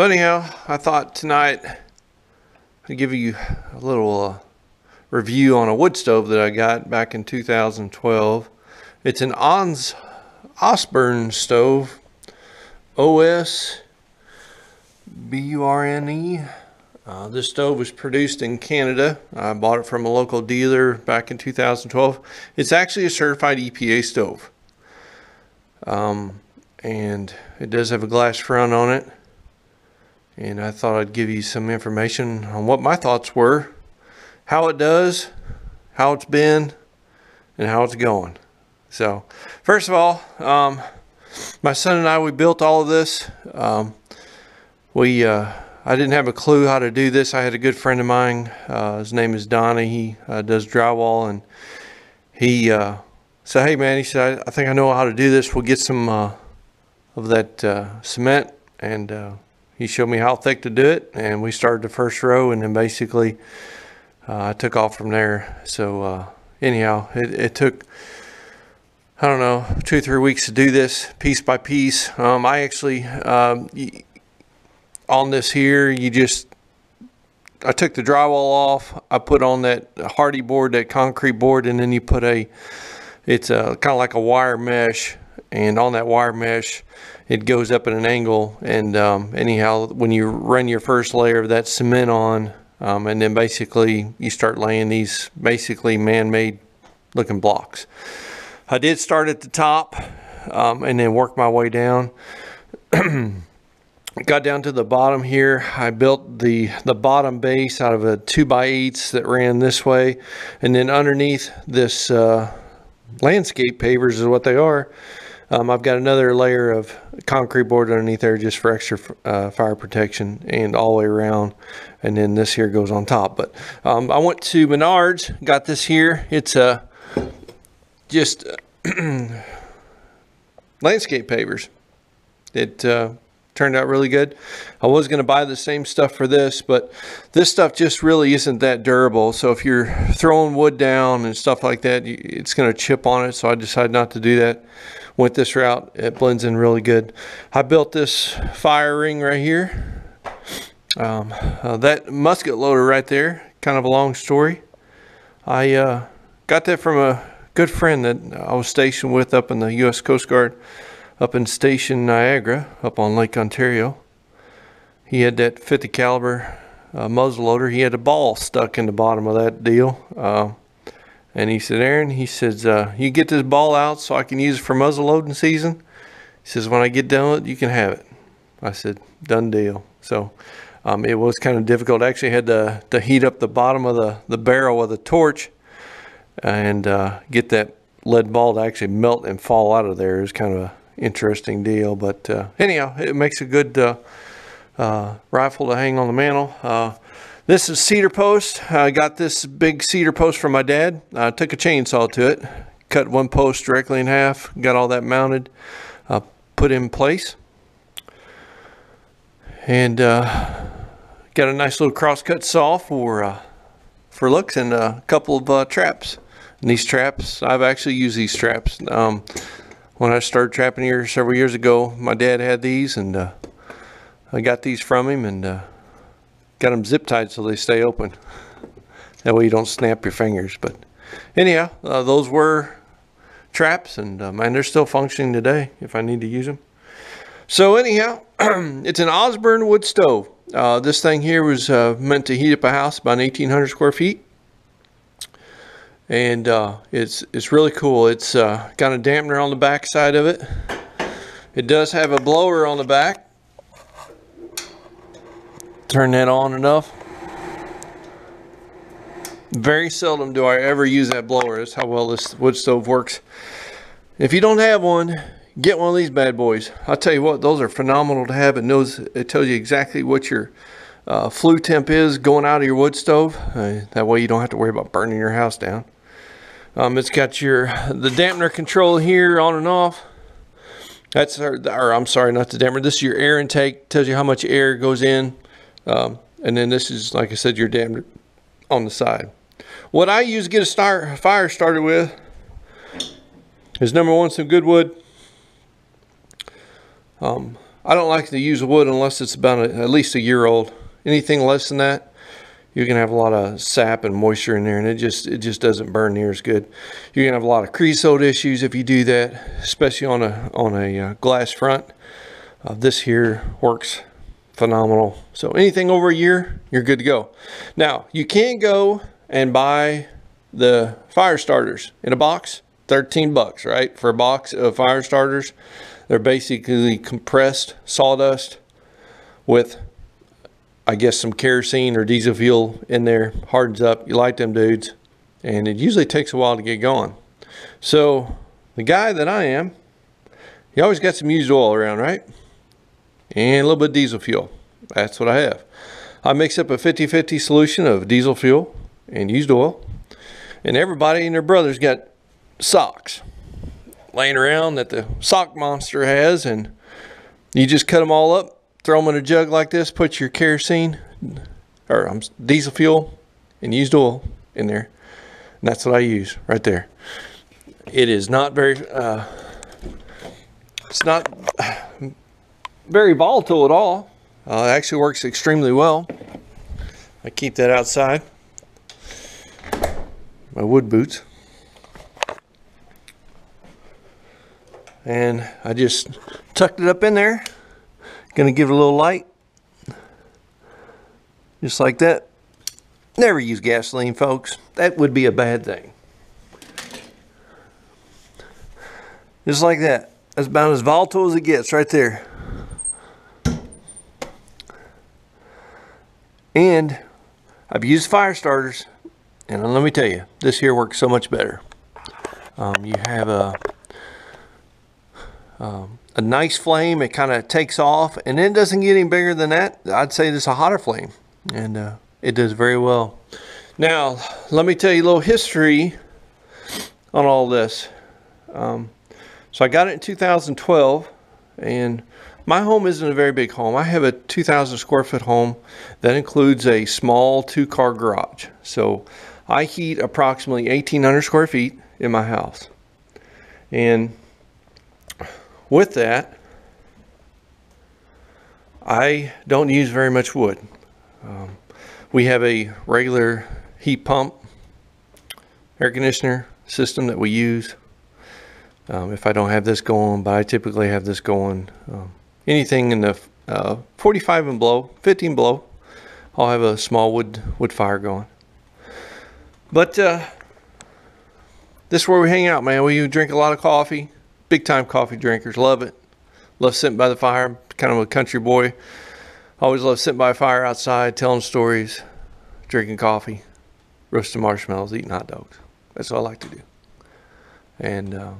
So anyhow, I thought tonight I'd give you a little uh, review on a wood stove that I got back in 2012. It's an Ons Osburne stove, OS B-U-R-N-E. Uh, this stove was produced in Canada. I bought it from a local dealer back in 2012. It's actually a certified EPA stove. Um, and it does have a glass front on it and I thought I'd give you some information on what my thoughts were, how it does, how it's been, and how it's going. So, first of all, um, my son and I we built all of this. Um, we uh, I didn't have a clue how to do this. I had a good friend of mine. Uh, his name is Donnie. He uh, does drywall, and he uh, said, "Hey man," he said, I, "I think I know how to do this. We'll get some uh, of that uh, cement and." He showed me how thick to do it, and we started the first row, and then basically uh, I took off from there. So uh, anyhow, it, it, took I don't know two three weeks to do this piece by piece. Um, I actually um, on this here, you just I took the drywall off. I put on that Hardie board, that concrete board, and then you put a it's kind of like a wire mesh, and on that wire mesh it goes up at an angle. And um, anyhow, when you run your first layer of that cement on, um, and then basically you start laying these basically man-made looking blocks. I did start at the top um, and then work my way down. Got down to the bottom here. I built the, the bottom base out of a 2 by 8s that ran this way. And then underneath this uh, landscape pavers is what they are. Um, I've got another layer of concrete board underneath there just for extra uh, fire protection and all the way around. And then this here goes on top. But um, I went to Menards, got this here. It's a uh, just landscape pavers. It uh, turned out really good. I was going to buy the same stuff for this, but this stuff just really isn't that durable. So if you're throwing wood down and stuff like that, it's going to chip on it. So I decided not to do that went this route. It blends in really good. I built this fire ring right here. Um, uh, that musket loader right there, kind of a long story. I uh, got that from a good friend that I was stationed with up in the U.S. Coast Guard up in Station Niagara up on Lake Ontario. He had that 50 caliber uh, muzzle loader. He had a ball stuck in the bottom of that deal. Uh, and he said, Aaron, he says, uh, you get this ball out so I can use it for muzzle loading season. He says, when I get done with it, you can have it. I said, done deal. So um, it was kind of difficult. I actually had to, to heat up the bottom of the, the barrel with a torch and uh, get that lead ball to actually melt and fall out of there. It was kind of an interesting deal. But uh, anyhow, it makes a good uh, uh, rifle to hang on the mantle. Uh, this is cedar post. I got this big cedar post from my dad. I took a chainsaw to it, cut one post directly in half, got all that mounted, uh, put in place. And got a nice little crosscut saw for for looks and a couple of uh, traps. And these traps, I've actually used these traps. Um, when I started trapping here several years ago, my dad had these and uh, I got these from him and uh, got them zip tied so they stay open. That way you don't snap your fingers. But anyhow, uh, those were traps, and um, and they're still functioning today if I need to use them. So anyhow, it's an Osburn wood stove. Uh, this thing here was uh, meant to heat up a house about 1,800 square feet. And uh, it's, it's really cool. It's uh, got a dampener on the back side of it. It does have a blower on the back turn that on enough. Very seldom do I ever use that blower. That's how well this wood stove works. If you don't have one, get one of these bad boys. I'll tell you what, those are phenomenal to have. It knows it tells you exactly what your uh, flue temp is going out of your wood stove. Uh, that way you don't have to worry about burning your house down. Um, it's got your the dampener control here on and off. That's our, or I'm sorry, not the dampener. This is your air intake. Tells you how much air goes in um, and then this is, like I said, your dampener on the side. What I use to get a start, fire started with is number one, some good wood. Um, I don't like to use wood unless it's about a, at least a year old. Anything less than that, you're gonna have a lot of sap and moisture in there, and it just it just doesn't burn near as good. You're gonna have a lot of creosote issues if you do that, especially on a on a uh, glass front. Uh, this here works phenomenal. So anything over a year, you're good to go. Now you can't go and buy the fire starters in a box. 13 bucks, right? For a box of fire starters. They're basically compressed sawdust with I guess some kerosene or diesel fuel in there, hardens up. You light them dudes, and it usually takes a while to get going. So the guy that I am, you always got some used oil around, right? And a little bit of diesel fuel. That's what I have. I mix up a 50-50 solution of diesel fuel and used oil. And everybody and their brothers got socks laying around that the sock monster has, and you just cut them all up throw them in a jug like this, put your kerosene or um, diesel fuel and used oil in there. And that's what I use right there. It is not very, uh, it's not very volatile at all. Uh, it actually works extremely well. I keep that outside. My wood boots. And I just tucked it up in there. Gonna give it a little light. Just like that. Never use gasoline, folks. That would be a bad thing. Just like that. That's about as volatile as it gets right there. And I've used fire starters, and let me tell you, this here works so much better. Um, you have a um, a nice flame. It kind of takes off and it doesn't get any bigger than that. I'd say this is a hotter flame and uh, it does very well. Now, let me tell you a little history on all this. Um, so I got it in 2012 and my home isn't a very big home. I have a 2,000 square foot home that includes a small two car garage. So I heat approximately 1,800 square feet in my house. And with that, I don't use very much wood. Um, we have a regular heat pump air conditioner system that we use. Um, if I don't have this going, but I typically have this going. Um, anything in the uh, 45 and below, 15 below, I'll have a small wood wood fire going. But uh, this is where we hang out, man. We drink a lot of coffee big time coffee drinkers. Love it. Love sitting by the fire. Kind of a country boy. Always love sitting by a fire outside, telling stories, drinking coffee, roasting marshmallows, eating hot dogs. That's what I like to do. And uh,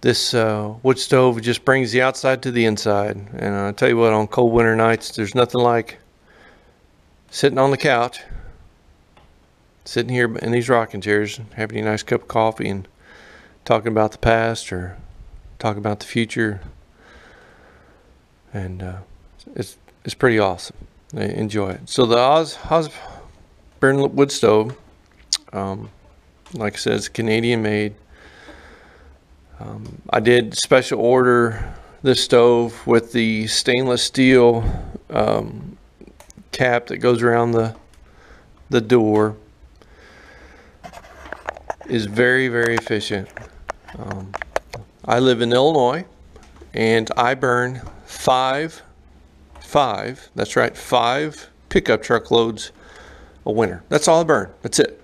this uh, wood stove just brings the outside to the inside. And I tell you what, on cold winter nights, there's nothing like sitting on the couch, sitting here in these rocking chairs, having a nice cup of coffee and talking about the past or talking about the future. And uh, it's it's pretty awesome. I enjoy it. So the Oz Osburn wood stove, um, like I said, it's Canadian made. Um, I did special order this stove with the stainless steel um, cap that goes around the the door. Is very very efficient. Um, I live in Illinois and I burn five, five, that's right, five pickup truck loads a winter. That's all I burn. That's it.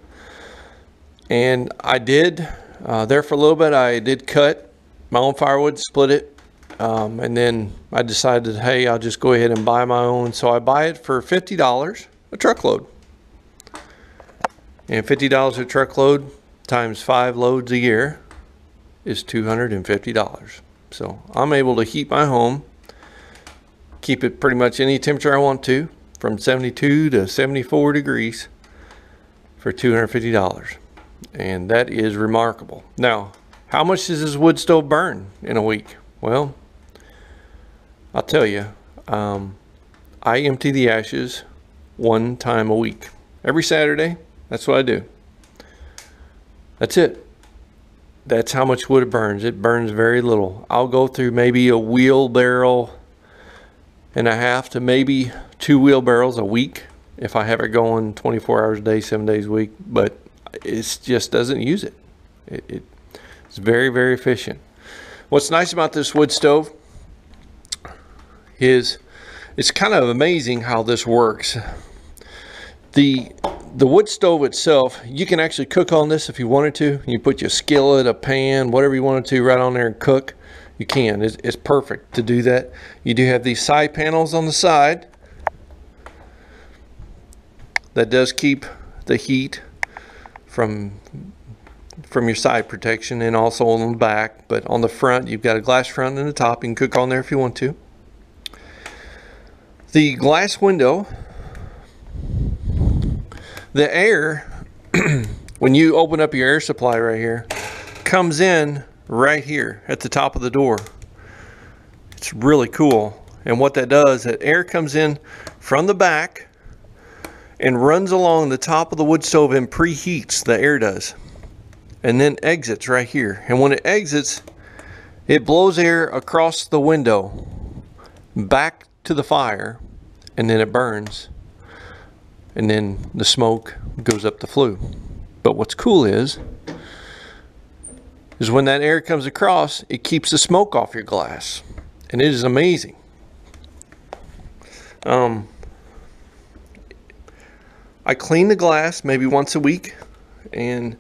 And I did, uh, there for a little bit, I did cut my own firewood, split it, um, and then I decided, hey, I'll just go ahead and buy my own. So I buy it for $50 a truckload. And $50 a truckload times five loads a year is $250. So I'm able to heat my home, keep it pretty much any temperature I want to, from 72 to 74 degrees for $250. And that is remarkable. Now, how much does this wood stove burn in a week? Well, I'll tell you, um, I empty the ashes one time a week. Every Saturday, that's what I do. That's it. That's how much wood it burns. It burns very little. I'll go through maybe a wheelbarrow and a half to maybe two wheelbarrows a week if I have it going 24 hours a day, seven days a week. But it just doesn't use it. it, it it's very, very efficient. What's nice about this wood stove is it's kind of amazing how this works. The the wood stove itself, you can actually cook on this if you wanted to. You put your skillet, a pan, whatever you wanted to right on there and cook. You can. It's, it's perfect to do that. You do have these side panels on the side. That does keep the heat from from your side protection and also on the back. But on the front, you've got a glass front and the top. You can cook on there if you want to. The glass window the air, when you open up your air supply right here, comes in right here at the top of the door. It's really cool. And what that does, that air comes in from the back and runs along the top of the wood stove and preheats, the air does. And then exits right here. And when it exits, it blows air across the window back to the fire and then it burns and then the smoke goes up the flue. But what's cool is, is when that air comes across, it keeps the smoke off your glass. And it is amazing. Um, I clean the glass maybe once a week. And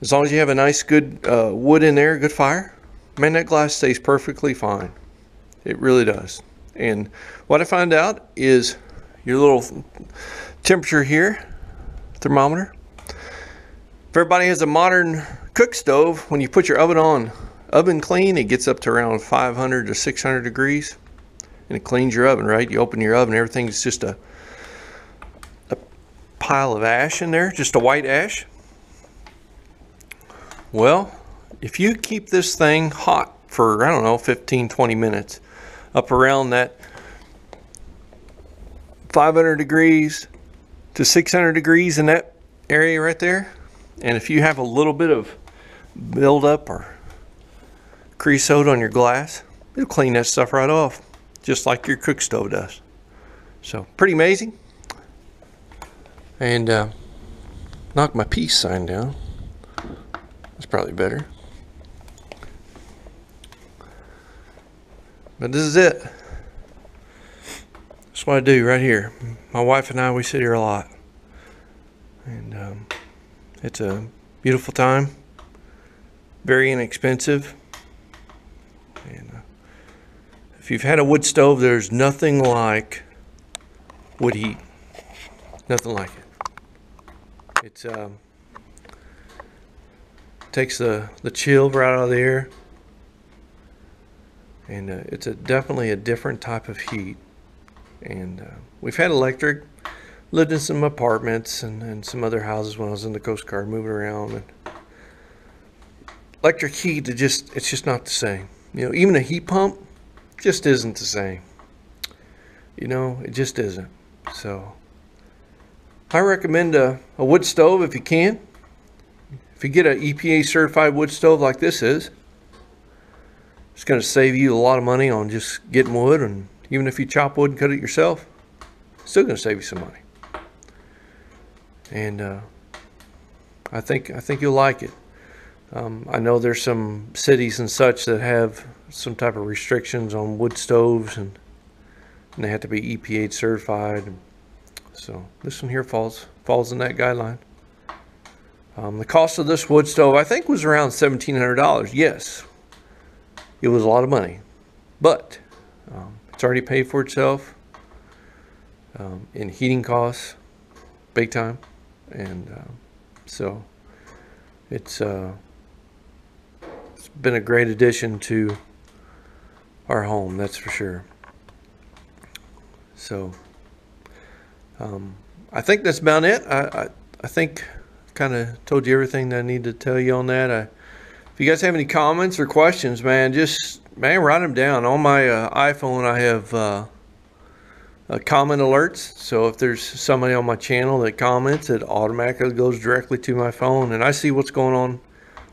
as long as you have a nice good uh, wood in there, good fire, man, that glass stays perfectly fine. It really does. And what I find out is your little temperature here, thermometer. If everybody has a modern cook stove, when you put your oven on, oven clean, it gets up to around 500 to 600 degrees and it cleans your oven, right? You open your oven, everything's just a, a pile of ash in there, just a white ash. Well, if you keep this thing hot for, I don't know, 15, 20 minutes, up around that 500 degrees to 600 degrees in that area right there. And if you have a little bit of buildup or creosote on your glass, it'll clean that stuff right off, just like your cook stove does. So pretty amazing. And uh, knock my peace sign down. That's probably better. But this is it. That's what I do right here. My wife and I, we sit here a lot. And um, it's a beautiful time. Very inexpensive. And uh, if you've had a wood stove, there's nothing like wood heat. Nothing like it. It's um, takes the the chill right out of the air, and uh, it's a definitely a different type of heat and uh, we've had electric lived in some apartments and, and some other houses when i was in the coast guard moving around and electric heat it just it's just not the same. You know even a heat pump just isn't the same. You know it just isn't. So i recommend a, a wood stove if you can. If you get an epa certified wood stove like this is it's going to save you a lot of money on just getting wood and even if you chop wood and cut it yourself, still going to save you some money. And uh, I think I think you'll like it. Um, I know there's some cities and such that have some type of restrictions on wood stoves and, and they have to be EPA certified. So this one here falls falls in that guideline. Um, the cost of this wood stove I think was around $1,700. Yes, it was a lot of money, but um, it's already paid for itself um, in heating costs, big time, and uh, so it's uh, it's been a great addition to our home. That's for sure. So um, I think that's about it. I I, I think kind of told you everything that I need to tell you on that. I, if you guys have any comments or questions, man, just man, write them down. On my uh, iPhone, I have uh, comment alerts. So if there's somebody on my channel that comments, it automatically goes directly to my phone, and I see what's going on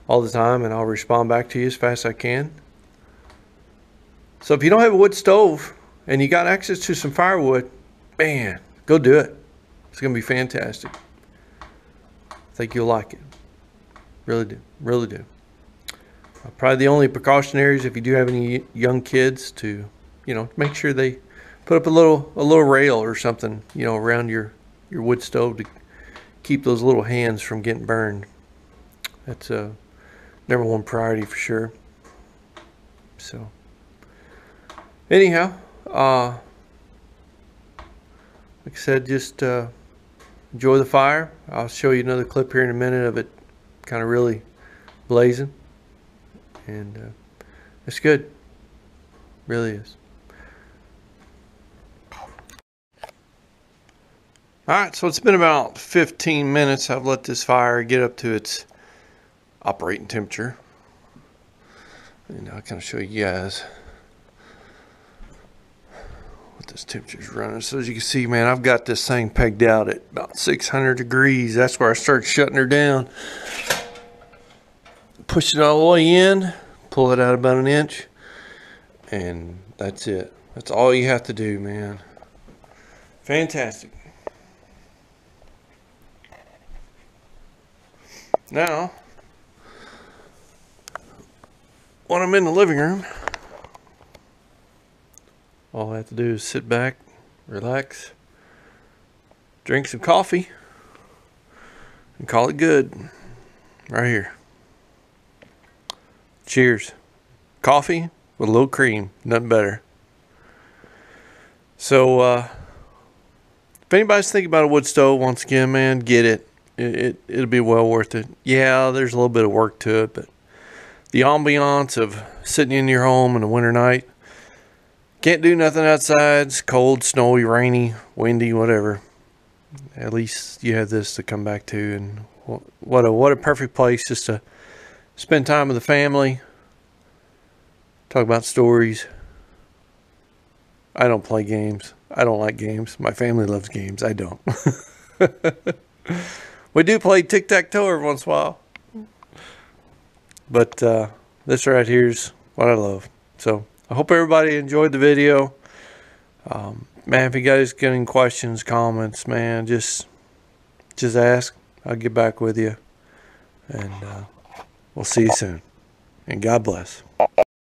all the time, and I'll respond back to you as fast as I can. So if you don't have a wood stove and you got access to some firewood, man, go do it. It's gonna be fantastic. I think you'll like it. Really do. Really do. Uh, probably the only precautionaries if you do have any young kids to, you know, make sure they put up a little a little rail or something, you know, around your your wood stove to keep those little hands from getting burned. That's a number one priority for sure. So, anyhow, uh, like I said, just uh, enjoy the fire. I'll show you another clip here in a minute of it kind of really blazing. And uh, it's good. Really is. All right, so it's been about 15 minutes. I've let this fire get up to its operating temperature. And I'll kind of show you guys what this temperature's running. So as you can see, man, I've got this thing pegged out at about 600 degrees. That's where I start shutting her down. Push it all the way in, pull it out about an inch, and that's it. That's all you have to do, man. Fantastic. Now, when I'm in the living room, all I have to do is sit back, relax, drink some coffee, and call it good. Right here. Cheers. Coffee with a little cream, nothing better. So, uh, if anybody's thinking about a wood stove, once again, man, get it it, it it'll be well worth it. Yeah, there's a little bit of work to it, but the ambiance of sitting in your home in a winter night, can't do nothing outside. It's cold, snowy, rainy, windy, whatever. At least you have this to come back to, and what a what a perfect place just to spend time with the family, talk about stories. I don't play games. I don't like games. My family loves games. I don't. we do play tic tac toe every once in a while. But uh, this right here is what I love. So I hope everybody enjoyed the video. Um, man, if you guys got any questions, comments, man, just just ask. I'll get back with you. And uh, we'll see you soon. And God bless.